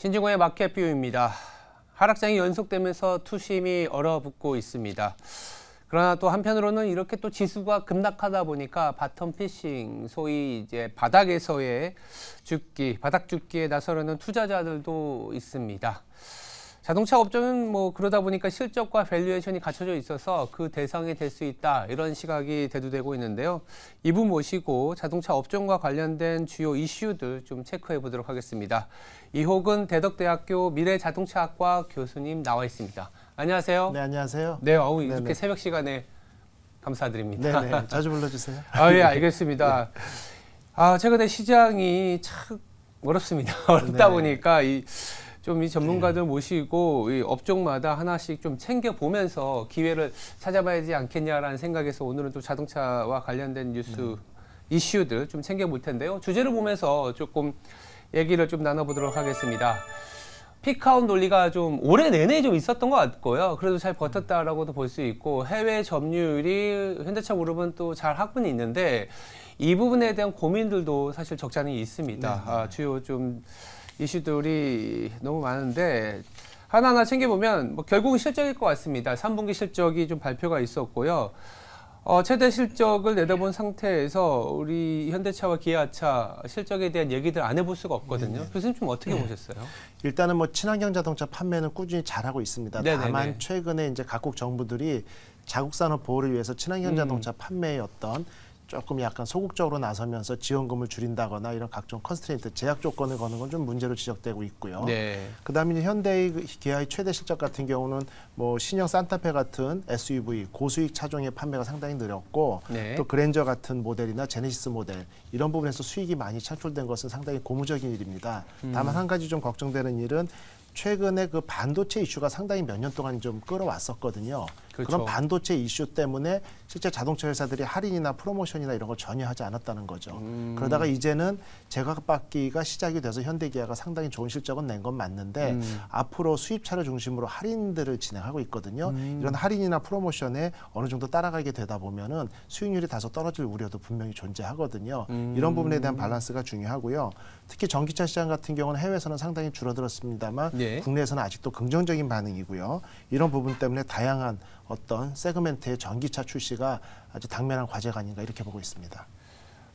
신중호의 마켓 뷰입니다. 하락장이 연속되면서 투심이 얼어붙고 있습니다. 그러나 또 한편으로는 이렇게 또 지수가 급락하다 보니까 bottom fishing, 소위 이제 바닥에서의 줍기, 바닥 줍기에 나서려는 투자자들도 있습니다. 자동차 업종은 뭐 그러다 보니까 실적과 valuation이 갖춰져 있어서 그 대상이 될 수 있다 이런 시각이 대두되고 있는데요. 이분 모시고 자동차 업종과 관련된 주요 이슈들 좀 체크해 보도록 하겠습니다. 이호근 대덕대학교 미래자동차학과 교수님 나와 있습니다. 안녕하세요. 네, 안녕하세요. 네, 어우 이렇게 네네. 새벽 시간에 감사드립니다. 네, 네. 자주 불러주세요. 아, 예, 알겠습니다. 아, 최근에 시장이 참 어렵습니다. 어렵다 네. 보니까 이 좀 이 전문가들 모시고 이 업종마다 하나씩 좀 챙겨 보면서 기회를 찾아봐야 되지 않겠냐라는 생각에서 오늘은 또 자동차와 관련된 뉴스 네. 이슈들 좀 챙겨 볼 텐데요. 주제를 보면서 조금 얘기를 좀 나눠보도록 하겠습니다. 피크아웃 논리가 좀 올해 내내 좀 있었던 것 같고요. 그래도 잘 버텼다라고도 볼 수 있고 해외 점유율이 현대차 그룹은 또 잘 하고는 있는데 이 부분에 대한 고민들도 사실 적잖이 있습니다. 네, 네. 아, 주요 좀 이슈들이 너무 많은데 하나하나 챙겨보면 뭐 결국은 실적일 것 같습니다. 3분기 실적이 좀 발표가 있었고요. 어, 최대 실적을 내다본 상태에서 우리 현대차와 기아차 실적에 대한 얘기들 안 해볼 수가 없거든요. 교수님 좀 어떻게 보셨어요? 일단은 뭐 친환경 자동차 판매는 꾸준히 잘하고 있습니다. 네네네. 다만 최근에 이제 각국 정부들이 자국 산업 보호를 위해서 친환경 음. 자동차 판매의 어떤 조금 약간 소극적으로 나서면서 지원금을 줄인다거나 이런 각종 constraint 제약 조건을 거는 건 좀 문제로 지적되고 있고요. 네. 그다음에 현대의 그 기아의 최대 실적 같은 경우는 뭐 신형 산타페 같은 SUV 고수익 차종의 판매가 상당히 늘었고 네. 또 그랜저 같은 모델이나 제네시스 모델 이런 부분에서 수익이 많이 창출된 것은 상당히 고무적인 일입니다. 음. 다만 한 가지 좀 걱정되는 일은 최근에 그 반도체 이슈가 상당히 몇 년 동안 좀 끌어왔었거든요. 그 그렇죠. 런 반도체 이슈 때문에 실제 자동차 회사들이 할인이나 프로모션이나 이런 걸 전혀 하지 않았다는 거죠. 음. 그러다가 이제는 제각받기가 시작이 돼서 현대기아가 상당히 좋은 실적은 낸 건 맞는데 음. 앞으로 수입차를 중심으로 할인들을 진행하고 있거든요. 음. 이런 할인이나 프로모션에 어느 정도 따라가게 되다 보면은 수익률이 다소 떨어질 우려도 분명히 존재하거든요. 음. 이런 부분에 대한 밸런스가 중요하고요. 특히 전기차 시장 같은 경우는 해외에서는 상당히 줄어들었습니다만 네. 국내에서는 아직도 긍정적인 반응이고요. 이런 부분 때문에 다양한 어떤 세그멘트의 전기차 출시가 아주 당면한 과제가 아닌가 이렇게 보고 있습니다.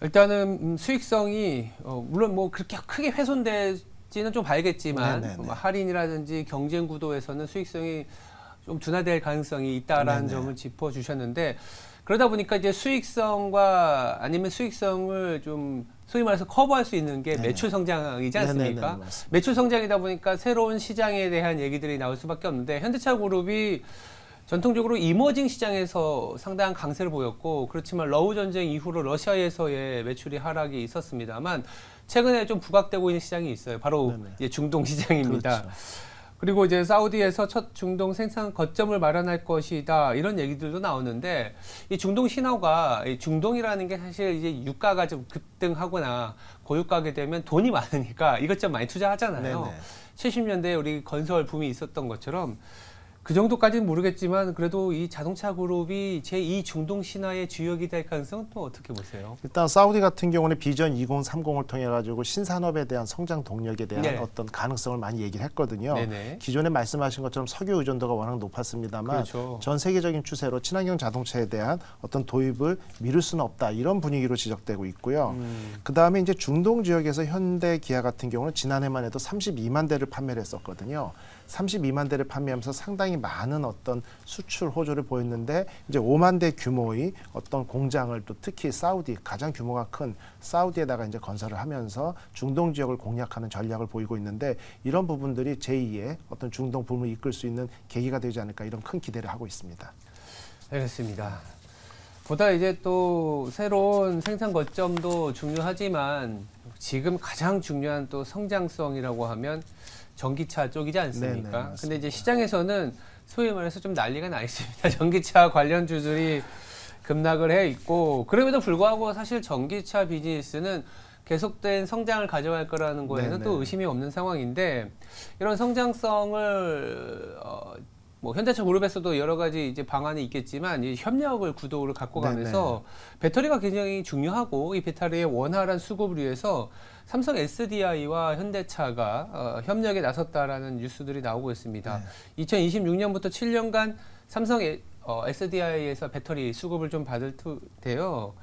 일단은 음, 수익성이 어, 물론 뭐 그렇게 크게 훼손되지는 좀 알겠지만 네네네. 뭐 할인이라든지 경쟁 구도에서는 수익성이 좀 둔화될 가능성이 있다라는 네네. 점을 짚어주셨는데 그러다 보니까 이제 수익성과 아니면 수익성을 좀 소위 말해서 커버할 수 있는 게 네네. 매출 성장이지 않습니까? 맞습니다. 매출 성장이다 보니까 새로운 시장에 대한 얘기들이 나올 수밖에 없는데 현대차 그룹이 전통적으로 이머징 시장에서 상당한 강세를 보였고 그렇지만 러우 전쟁 이후로 러시아에서의 매출이 하락이 있었습니다만 최근에 좀 부각되고 있는 시장이 있어요. 바로 중동 시장입니다. 그렇죠. 그리고 이제 사우디에서 첫 중동 생산 거점을 마련할 것이다 이런 얘기들도 나오는데 이 중동 신화가 이 중동이라는 게 사실 이제 유가가 좀 급등하거나 고유가게 되면 돈이 많으니까 이것저것 많이 투자하잖아요. 네네. 70년대에 우리 건설 붐이 있었던 것처럼 그 정도까지는 모르겠지만 그래도 이 자동차 그룹이 제2 중동 신화의 주역이 될 가능성은 또 어떻게 보세요? 일단 사우디 같은 경우는 비전 2030을 통해 가지고 신산업에 대한 성장 동력에 대한 네. 어떤 가능성을 많이 얘기를 했거든요. 네네. 기존에 말씀하신 것처럼 석유 의존도가 워낙 높았습니다만 그렇죠. 전 세계적인 추세로 친환경 자동차에 대한 어떤 도입을 미룰 수는 없다 이런 분위기로 지적되고 있고요. 음. 그 다음에 이제 중동 지역에서 현대 기아 같은 경우는 지난해만 해도 32만 대를 판매를 했었거든요. 32만 대를 판매하면서 상당히 많은 어떤 수출 호조를 보였는데 이제 5만 대 규모의 어떤 공장을 또 특히 사우디 가장 규모가 큰 사우디에다가 이제 건설을 하면서 중동 지역을 공략하는 전략을 보이고 있는데 이런 부분들이 제2의 어떤 중동 붐을 이끌 수 있는 계기가 되지 않을까 이런 큰 기대를 하고 있습니다. 알겠습니다. 보다 이제 또 새로운 생산 거점도 중요하지만 지금 가장 중요한 또 성장성이라고 하면 전기차 쪽이지 네네, 않습니까? 맞습니다. 근데 이제 시장에서는 소위 말해서 좀 난리가 나 있습니다. 전기차 관련 주들이 급락을 해 있고 그럼에도 불구하고 사실 전기차 비즈니스는 계속된 성장을 가져갈 거라는 거에는 네네. 또 의심이 없는 상황인데 이런 성장성을 어, 뭐 현대차 그룹에서도 여러 가지 이제 방안이 있겠지만 이 협력을 구도를 갖고 네네. 가면서 배터리가 굉장히 중요하고 이 배터리의 원활한 수급을 위해서 삼성 SDI와 현대차가 어, 협력에 나섰다라는 뉴스들이 나오고 있습니다. 네. 2026년부터 7년간 삼성 에- 어, SDI에서 배터리 수급을 좀 받을 텐데요.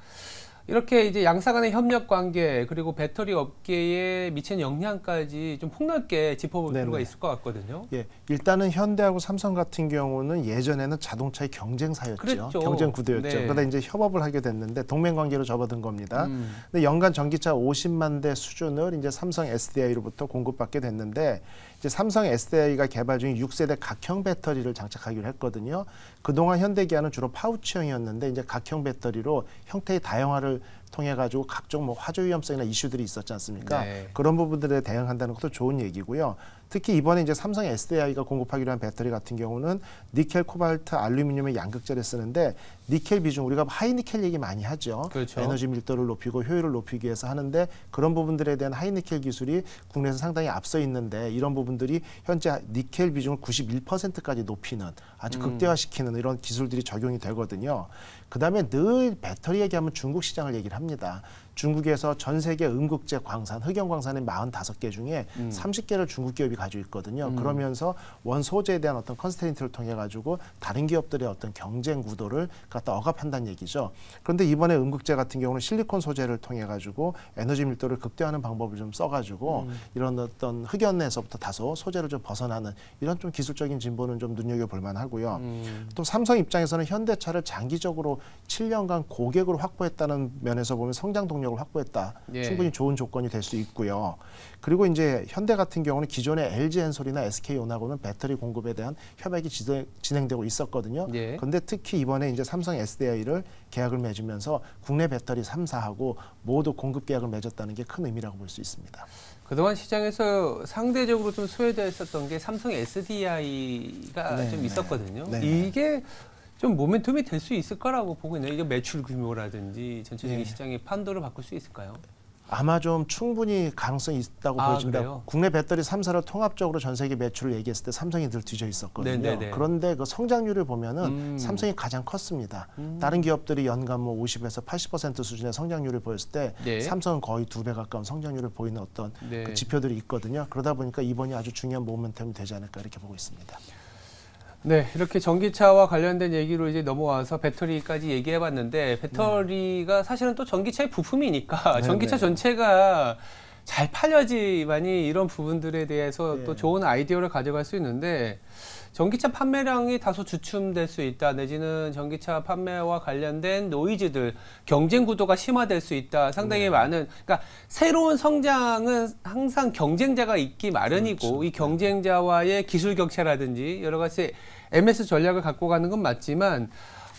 이렇게 이제 양사 간의 협력 관계 그리고 배터리 업계에 미치는 영향까지 좀 폭넓게 짚어볼 네네. 필요가 있을 것 같거든요. 예, 일단은 현대하고 삼성 같은 경우는 예전에는 자동차의 경쟁사였죠. 그랬죠. 경쟁 구도였죠. 네. 그러다 이제 협업을 하게 됐는데 동맹 관계로 접어든 겁니다. 음. 근데 연간 전기차 50만 대 수준을 이제 삼성 SDI로부터 공급받게 됐는데 이제 삼성 SDI가 개발 중인 6세대 각형 배터리를 장착하기로 했거든요. 그동안 현대기아는 주로 파우치형이었는데 이제 각형 배터리로 형태의 다양화를 통해 가지고 각종 뭐 화재 위험성이나 이슈들이 있었지 않습니까? 네. 그런 부분들에 대응한다는 것도 좋은 얘기고요. 특히 이번에 이제 삼성 SDI가 공급하기로 한 배터리 같은 경우는 니켈, 코발트, 알루미늄의 양극재를 쓰는데 니켈 비중 우리가 하이니켈 얘기 많이 하죠. 그렇죠. 에너지 밀도를 높이고 효율을 높이기 위해서 하는데 그런 부분들에 대한 하이니켈 기술이 국내에서 상당히 앞서 있는데 이런 부분들이 현재 니켈 비중을 91%까지 높이는 아주 극대화시키는 이런 기술들이 적용이 되거든요. 그 다음에 늘 배터리 얘기하면 중국 시장을 얘기를 합니다. 중국에서 전 세계 음극재 광산, 흑연 광산의 45개 중에 30개를 중국 기업이 가지고 있거든요. 그러면서 원 소재에 대한 어떤 컨스테인트를 통해 가지고 다른 기업들의 어떤 경쟁 구도를 갖다 억압한다는 얘기죠. 그런데 이번에 음극재 같은 경우는 실리콘 소재를 통해 가지고 에너지 밀도를 극대화하는 방법을 좀 써가지고 이런 어떤 흑연에서부터 다소 소재를 좀 벗어나는 이런 좀 기술적인 진보는 좀 눈여겨볼 만하고요. 음. 또 삼성 입장에서는 현대차를 장기적으로 7년간 고객으로 확보했다는 면에서 보면 성장 동력을 확보했다. 예. 충분히 좋은 조건이 될 수 있고요. 그리고 이제 현대 같은 경우는 기존의 LG 엔솔이나 SK 온하고는 배터리 공급에 대한 협약이 진행되고 있었거든요. 예. 그런데 특히 이번에 이제 삼성 SDI를 계약을 맺으면서 국내 배터리 3사하고 모두 공급 계약을 맺었다는 게 큰 의미라고 볼 수 있습니다. 그동안 시장에서 상대적으로 좀 소외되어 있었던 게 삼성 SDI가 네, 좀 네. 있었거든요. 네. 이게 좀 모멘텀이 될 수 있을 거라고 보고 있네요. 이게 매출 규모라든지 전체적인 네. 시장의 판도를 바꿀 수 있을까요? 아마 좀 충분히 가능성이 있다고 아, 보여집니다. 그래요? 국내 배터리 3사를 통합적으로 전 세계 매출을 얘기했을 때 삼성이 늘 뒤져 있었거든요. 네네네. 그런데 그 성장률을 보면은 음. 삼성이 가장 컸습니다. 다른 기업들이 연간 뭐 50에서 80% 수준의 성장률을 보였을 때 네. 삼성은 거의 두 배 가까운 성장률을 보이는 어떤 네. 그 지표들이 있거든요. 그러다 보니까 이번이 아주 중요한 모멘텀이 되지 않을까 이렇게 보고 있습니다. 네, 이렇게 전기차와 관련된 얘기로 이제 넘어와서 배터리까지 얘기해 봤는데 배터리가 사실은 또 전기차의 부품이니까 네, 전기차 네. 전체가 잘 팔려지만이 이런 부분들에 대해서 네. 또 좋은 아이디어를 가져갈 수 있는데 전기차 판매량이 다소 주춤될 수 있다 내지는 전기차 판매와 관련된 노이즈들 경쟁 구도가 심화될 수 있다 상당히 많은 그러니까 새로운 성장은 항상 경쟁자가 있기 마련이고 이 경쟁자와의 기술 격차라든지 여러 가지 MS 전략을 갖고 가는 건 맞지만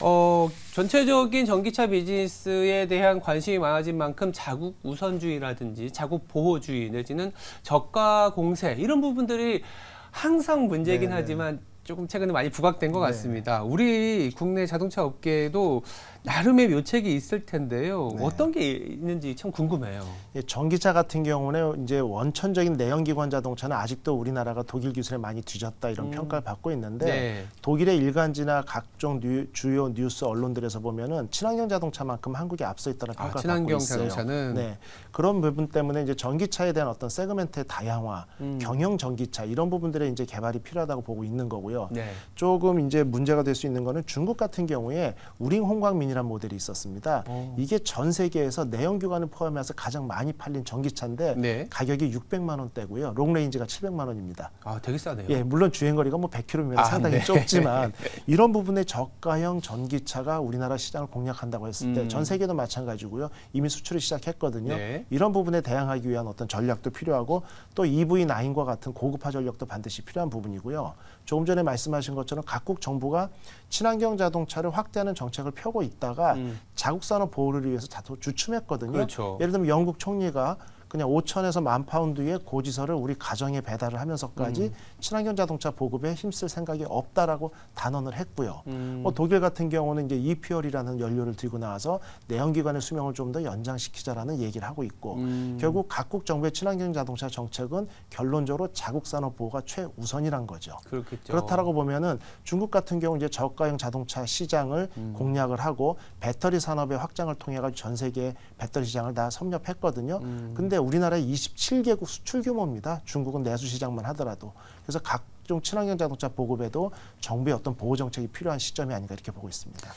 어, 전체적인 전기차 비즈니스에 대한 관심이 많아진 만큼 자국 우선주의라든지 자국 보호주의 내지는 저가 공세 이런 부분들이 항상 문제이긴 네네. 하지만 조금 최근에 많이 부각된 것 네. 같습니다. 우리 국내 자동차 업계에도 나름의 묘책이 있을 텐데요. 네. 어떤 게 있는지 참 궁금해요. 예, 전기차 같은 경우는 이제 원천적인 내연기관 자동차는 아직도 우리나라가 독일 기술에 많이 뒤졌다 이런 음. 평가를 받고 있는데 네. 독일의 일간지나 각종 뉴- 주요 뉴스 언론들에서 보면은 친환경 자동차만큼 한국이 앞서 있다는 아, 평가를 친환경 받고 있어요. 자동차는 네. 그런 부분 때문에 이제 전기차에 대한 어떤 세그멘트의 다양화, 음. 경영 전기차 이런 부분들의 이제 개발이 필요하다고 보고 있는 거고요. 네. 조금 이제 문제가 될 수 있는 거는 중국 같은 경우에 우링 홍광민 이라는 모델이 있었습니다. 어. 이게 전 세계에서 내연 기관을 포함해서 가장 많이 팔린 전기차인데 네. 가격이 600만 원대고요. 롱레인지가 700만 원입니다. 아, 되게 싸네요. 예, 물론 주행 거리가 뭐 100km면 아, 상당히 네. 좁지만 이런 부분의 저가형 전기차가 우리나라 시장을 공략한다고 했을 때 음. 전 세계도 마찬가지고요. 이미 수출을 시작했거든요. 네. 이런 부분에 대항하기 위한 어떤 전략도 필요하고 또 EV9과 같은 고급화 전략도 반드시 필요한 부분이고요. 조금 전에 말씀하신 것처럼 각국 정부가 친환경 자동차를 확대하는 정책을 펴고 있다가 음. 자국 산업 보호를 위해서 다소 주춤했거든요. 그렇죠. 예를 들면 영국 총리가 그냥 5천에서 만 파운드의 고지서를 우리 가정에 배달을 하면서까지 친환경 자동차 보급에 힘쓸 생각이 없다라고 단언을 했고요. 음. 뭐 독일 같은 경우는 이제 이퓨얼이라는 연료를 들고 나와서 내연기관의 수명을 좀 더 연장시키자라는 얘기를 하고 있고 음. 결국 각국 정부의 친환경 자동차 정책은 결론적으로 자국 산업 보호가 최우선이란 거죠. 그렇겠죠. 그렇다라고 보면은 중국 같은 경우 이제 저가형 자동차 시장을 음. 공략을 하고 배터리 산업의 확장을 통해 가지고 전 세계 배터리 시장을 다 섭렵했거든요. 음. 근데 우리나라의 27개국 수출 규모입니다. 중국은 내수 시장만 하더라도. 그래서 각종 친환경 자동차 보급에도 정부의 어떤 보호 정책이 필요한 시점이 아닌가 이렇게 보고 있습니다.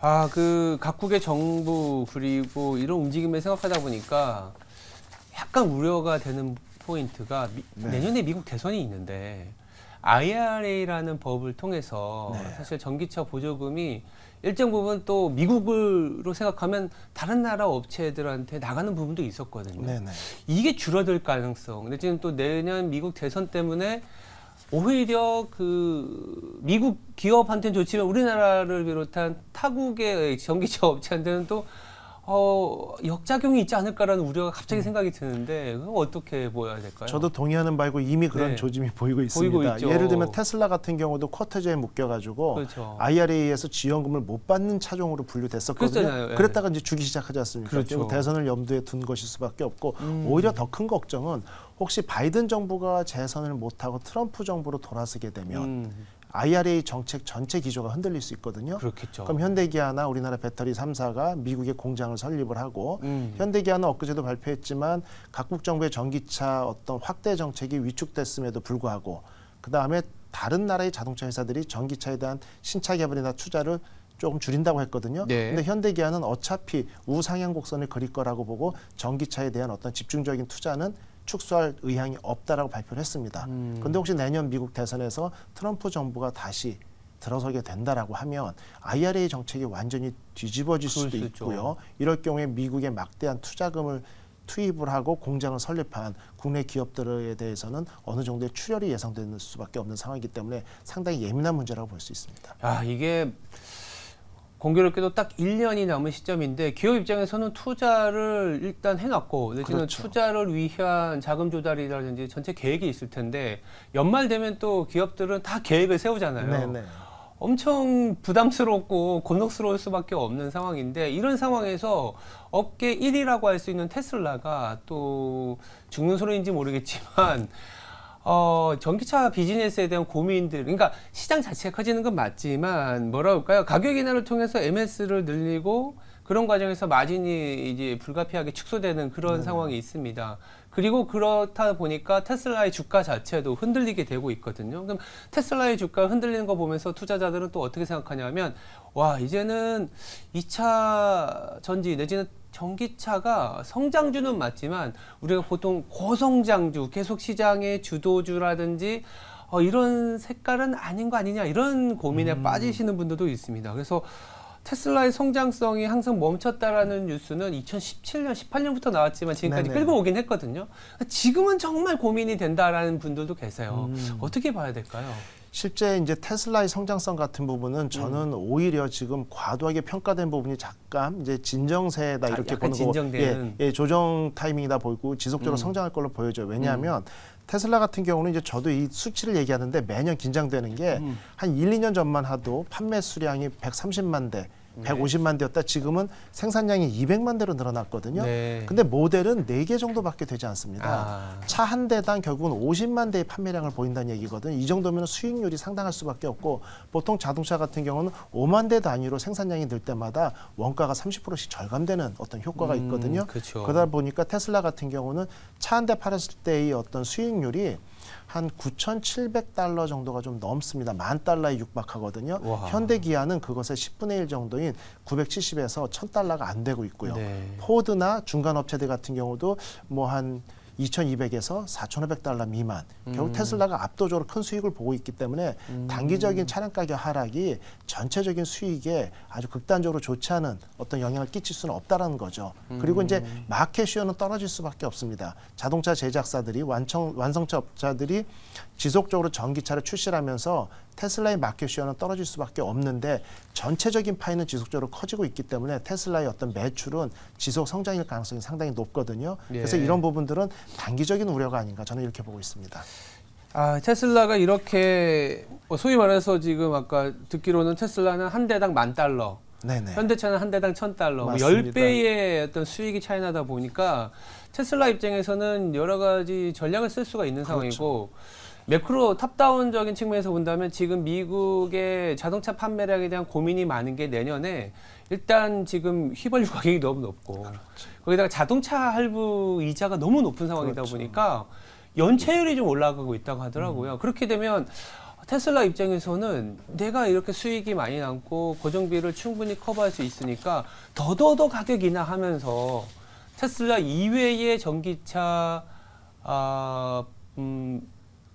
아, 그 각국의 정부 그리고 이런 움직임을 생각하다 보니까 약간 우려가 되는 포인트가 미- 네. 내년에 미국 대선이 있는데 IRA라는 법을 통해서 네. 사실 전기차 보조금이 일정 부분 또 미국으로 생각하면 다른 나라 업체들한테 나가는 부분도 있었거든요. 네네. 이게 줄어들 가능성. 근데 지금 또 내년 미국 대선 때문에 오히려 그 미국 기업한테는 좋지만 우리나라를 비롯한 타국의 전기차 업체한테는 또 어, 역작용이 있지 않을까라는 우려가 갑자기 생각이 드는데 그거 어떻게 보여야 될까요? 저도 동의하는 바이고 이미 그런 네. 조짐이 보이고 보이고 있습니다. 있죠. 예를 들면 테슬라 같은 경우도 쿼터제에 묶여가지고 그렇죠. IRA에서 지원금을 못 받는 차종으로 분류됐었거든요. 예. 그랬다가 이제 주기 시작하지 않습니까? 그렇죠. 대선을 염두에 둔 것일 수밖에 없고 음. 오히려 더 큰 걱정은 혹시 바이든 정부가 재선을 못하고 트럼프 정부로 돌아서게 되면 음, IRA 정책 전체 기조가 흔들릴 수 있거든요. 그렇겠죠. 그럼 현대기아나 우리나라 배터리 3사가 미국에 공장을 설립을 하고 음. 현대기아는 엊그제도 발표했지만 각국 정부의 전기차 어떤 확대 정책이 위축됐음에도 불구하고 그 다음에 다른 나라의 자동차 회사들이 전기차에 대한 신차 개발이나 투자를 조금 줄인다고 했거든요. 네. 근데 현대기아는 어차피 우상향 곡선을 그릴 거라고 보고 전기차에 대한 어떤 집중적인 투자는 축소할 의향이 없다라고 발표를 했습니다. 음. 근데 혹시 내년 미국 대선에서 트럼프 정부가 다시 들어서게 된다라고 하면 IRA 정책이 완전히 뒤집어질 수도. 있고요. 이럴 경우에 미국의 막대한 투자금을 투입을 하고 공장을 설립한 국내 기업들에 대해서는 어느 정도의 출혈이 예상되는 수밖에 없는 상황이기 때문에 상당히 예민한 문제라고 볼 수 있습니다. 아, 이게 공교롭게도 딱 1년이 남은 시점인데 기업 입장에서는 투자를 일단 해놨고 내지는 그렇죠. 투자를 위한 자금 조달이라든지 전체 계획이 있을 텐데 연말 되면 또 기업들은 다 계획을 세우잖아요. 네네. 엄청 부담스럽고 곤혹스러울 수밖에 없는 상황인데 이런 상황에서 업계 1위라고 할 수 있는 테슬라가 또 죽는 소리인지 모르겠지만 어, 전기차 비즈니스에 대한 고민들, 그러니까 시장 자체가 커지는 건 맞지만 뭐라 할까요? 가격 인하를 통해서 MS를 늘리고 그런 과정에서 마진이 이제 불가피하게 축소되는 그런 상황이 있습니다. 그리고 그렇다 보니까 테슬라의 주가 자체도 흔들리게 되고 있거든요. 그럼 테슬라의 주가 흔들리는 거 보면서 투자자들은 또 어떻게 생각하냐면 와 이제는 2차 전지 내지는 전기차가 성장주는 맞지만 우리가 보통 고성장주 계속 시장의 주도주라든지 어, 이런 색깔은 아닌 거 아니냐 이런 고민에 빠지시는 분들도 있습니다. 그래서 테슬라의 성장성이 항상 멈췄다라는 뉴스는 2017년, 18년부터 나왔지만 지금까지 네네. 끌고 오긴 했거든요. 지금은 정말 고민이 된다라는 분들도 계세요. 음. 어떻게 봐야 될까요? 실제 이제 테슬라의 성장성 같은 부분은 저는 음. 오히려 지금 과도하게 평가된 부분이 잠깐 이제 진정세다 아, 이렇게 약간 보는 거고 진정되는. 예, 예, 조정 타이밍이다 보이고 지속적으로 음. 성장할 걸로 보여져요. 왜냐하면 테슬라 같은 경우는 이제 저도 이 수치를 얘기하는데 매년 긴장되는 게 음. 한 1, 2년 전만 하도 판매 수량이 130만 대, 네. 150만 대였다 지금은 생산량이 200만 대로 늘어났거든요. 네. 근데 모델은 4개 정도밖에 되지 않습니다. 아. 차한 대당 결국은 50만 대의 판매량을 보인다는 얘기거든요. 이 정도면 수익률이 상당할 수밖에 없고 보통 자동차 같은 경우는 5만 대 단위로 생산량이 늘 때마다 원가가 30%씩 절감되는 어떤 효과가 음, 있거든요. 그쵸. 그러다 보니까 테슬라 같은 경우는 차 한 대 팔았을 때의 어떤 수익률이 한 9,700달러 정도가 좀 넘습니다. 만 달러에 육박하거든요. 와. 현대 기아는 그것의 10분의 1 정도인 970에서 1,000달러가 안 되고 있고요. 네. 포드나 중간 업체들 같은 경우도 뭐한 2,200에서 4,500달러 미만. 결국 음. 테슬라가 압도적으로 큰 수익을 보고 있기 때문에 단기적인 차량 가격 하락이 전체적인 수익에 아주 극단적으로 좋지 않은 어떤 영향을 끼칠 수는 없다라는 거죠. 그리고 이제 음. 마켓 슈어는 떨어질 수밖에 없습니다. 자동차 제작사들이 완성 완성차 업자들이 지속적으로 전기차를 출시하면서 테슬라의 마켓 시어는 떨어질 수밖에 없는데 전체적인 파이는 지속적으로 커지고 있기 때문에 테슬라의 어떤 매출은 지속 성장일 가능성이 상당히 높거든요. 그래서 예. 이런 부분들은 단기적인 우려가 아닌가 저는 이렇게 보고 있습니다. 아, 테슬라가 이렇게 뭐 소위 말해서 지금 아까 듣기로는 테슬라는 한 대당 만 달러, 네네. 현대차는 한 대당 천 달러, 뭐 맞습니다. 10배의 어떤 수익이 차이 나다 보니까 테슬라 입장에서는 여러 가지 전략을 쓸 수가 있는 그렇죠. 상황이고 매크로 탑다운적인 측면에서 본다면 지금 미국의 자동차 판매량에 대한 고민이 많은 게 내년에 일단 지금 휘발유 가격이 너무 높고 거기다가 자동차 할부 이자가 너무 높은 상황이다 그렇죠. 보니까 연체율이 좀 올라가고 있다고 하더라고요. 그렇게 되면 테슬라 입장에서는 내가 이렇게 수익이 많이 남고 고정비를 충분히 커버할 수 있으니까 더더더 가격 인하하면서 테슬라 이외의 전기차 아, 음,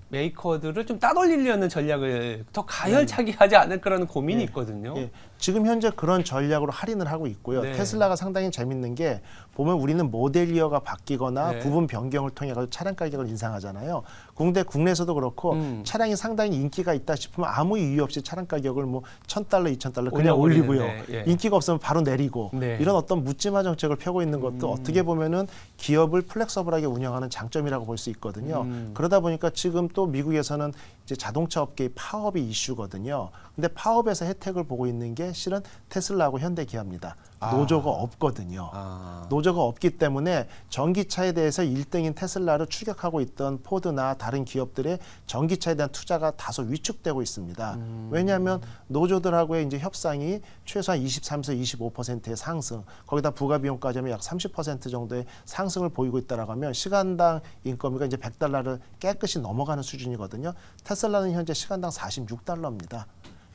메이커들을 좀 따돌리려는 전략을 더 가열차게 하지 않을까라는 고민이 네. 있거든요. 예, 지금 현재 그런 전략으로 할인을 하고 있고요. 네. 테슬라가 상당히 재밌는 게 보면 우리는 모델리어가 바뀌거나 네. 부분 변경을 통해 가지고 차량 가격을 인상하잖아요. 국내 국내에서도 그렇고 음. 차량이 상당히 인기가 있다 싶으면 아무 이유 없이 차량 가격을 뭐 천 달러, 이천 달러 올려버리는데, 그냥 올리고요. 예. 인기가 없으면 바로 내리고 네. 이런 어떤 묻지마 정책을 펴고 있는 것도 음. 어떻게 보면은 기업을 플렉서블하게 운영하는 장점이라고 볼 수 있거든요. 음. 그러다 보니까 지금 또 미국에서는 이제 자동차 업계의 파업이 이슈거든요. 근데 파업에서 혜택을 보고 있는 게 실은 테슬라하고 현대기아입니다. 아. 노조가 없거든요. 아. 노조가 없기 때문에 전기차에 대해서 일등인 테슬라를 추격하고 있던 포드나 다른 기업들의 전기차에 대한 투자가 다소 위축되고 있습니다. 왜냐하면 노조들하고의 이제 협상이 최소한 23에서 25%의 상승, 거기다 부가 비용까지 하면 약 30% 정도의 상승을 보이고 있다라고 하면 시간당 인건비가 이제 100달러를 깨끗이 넘어가는 수준이거든요. 테슬라 는 현재 시간당 46달러입니다.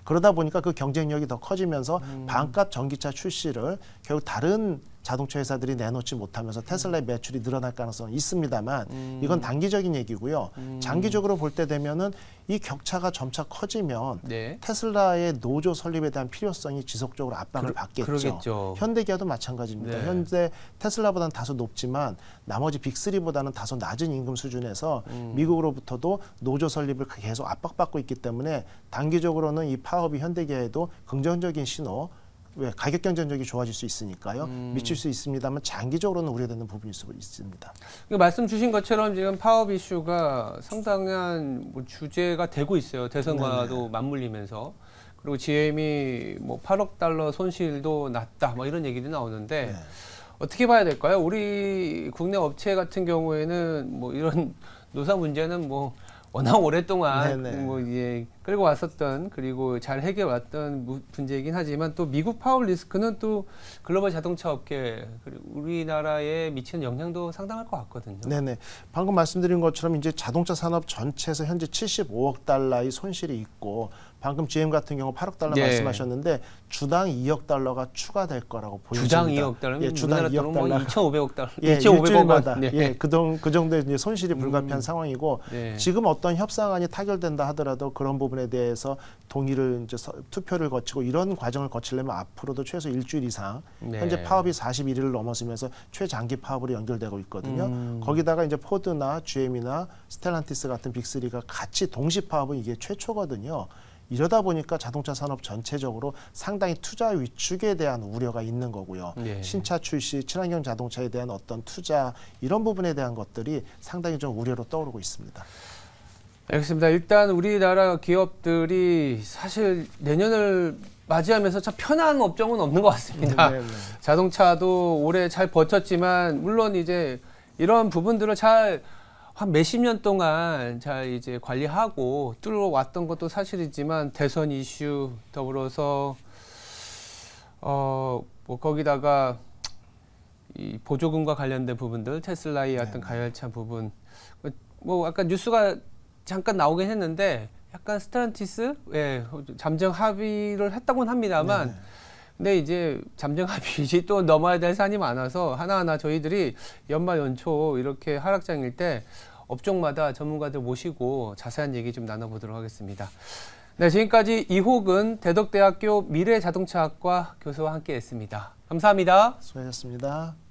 그러다 보니까 그 경쟁력이 더 커지면서 반값 전기차 출시를 결국 다른 자동차 회사들이 내놓지 못하면서 테슬라의 매출이 늘어날 가능성은 있습니다만 이건 단기적인 얘기고요. 장기적으로 볼 때 되면은 이 격차가 점차 커지면 네. 테슬라의 노조 설립에 대한 필요성이 지속적으로 압박을 그러- 받겠죠. 그러겠죠. 현대기아도 마찬가지입니다. 네. 현재 테슬라보다는 다소 높지만 나머지 빅3보다는 다소 낮은 임금 수준에서 음. 미국으로부터도 노조 설립을 계속 압박받고 있기 때문에 단기적으로는 이 파업이 현대기아에도 긍정적인 신호 왜 가격 경쟁력이 좋아질 수 있으니까요 음. 미칠 수 있습니다만 장기적으로는 우려되는 부분일 수 있습니다. 그 말씀 주신 것처럼 지금 파업 이슈가 상당한 뭐 주제가 되고 있어요. 대선과도 맞물리면서. 그리고 GM이 뭐 8억 달러 손실도 났다. 뭐 이런 얘기도 나오는데 네. 어떻게 봐야 될까요? 우리 국내 업체 같은 경우에는 뭐 이런 노사 문제는 뭐 워낙 오랫동안 네네. 뭐 예, 끌고 왔었던 그리고 잘 해결 왔던 무- 문제이긴 하지만 또 미국 파업 리스크는 또 글로벌 자동차 업계 그리고 우리나라에 미치는 영향도 상당할 것 같거든요. 네네. 방금 말씀드린 것처럼 이제 자동차 산업 전체에서 현재 75억 달러의 손실이 있고 방금 GM 같은 경우 8억 달러 예. 말씀하셨는데 주당 2억 달러가 추가될 거라고 보입니다. 주당 2억 달러면 예, 주당 우리나라 2억 돈은 뭐 달러. 2,500억 달러, 예, 2,500억 일주일마다 원. 네. 예, 그, 정, 그 정도의 이제 손실이 불가피한 음. 상황이고 네. 지금 어떤 협상안이 타결된다 하더라도 그런 부분에 대해서 동의를 이제 서- 투표를 거치고 이런 과정을 거치려면 앞으로도 최소 일주일 이상 네. 현재 파업이 41일을 넘었으면서 최장기 파업으로 연결되고 있거든요. 음. 거기다가 이제 포드나 GM이나 스텔란티스 같은 빅3가 같이 동시 파업은 이게 최초거든요. 이러다 보니까 자동차 산업 전체적으로 상당히 투자 위축에 대한 우려가 있는 거고요. 네. 신차 출시, 친환경 자동차에 대한 어떤 투자 이런 부분에 대한 것들이 상당히 좀 우려로 떠오르고 있습니다. 알겠습니다. 일단 우리나라 기업들이 사실 내년을 맞이하면서 참 편한 업종은 없는 것 같습니다. 네, 네. 자동차도 올해 잘 버텼지만 물론 이제 이런 부분들을 잘 한 몇십 년 동안 잘 이제 관리하고 뚫어왔던 것도 사실이지만 대선 이슈 더불어서 어 뭐 거기다가 이 보조금과 관련된 부분들 테슬라의 어떤 가열차 부분. 뭐 아까 뉴스가 잠깐 나오긴 했는데 약간 스타란티스? 예 잠정 합의를 했다고는 합니다만 네네. 근데 이제 잠정 합의지 또 넘어야 될 산이 많아서 하나하나 저희들이 연말 연초 이렇게 하락장일 때 업종마다 전문가들 모시고 자세한 얘기 좀 나눠보도록 하겠습니다. 네, 지금까지 이호근 대덕대학교 미래자동차학과 교수와 함께했습니다. 감사합니다. 수고하셨습니다.